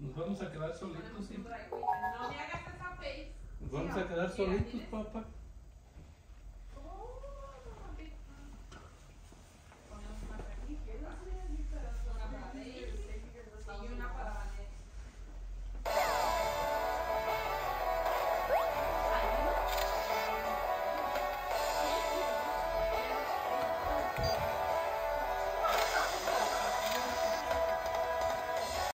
vamos a quedar solitos. Não me hagas esa face. Vamos a quedar solitos, papá.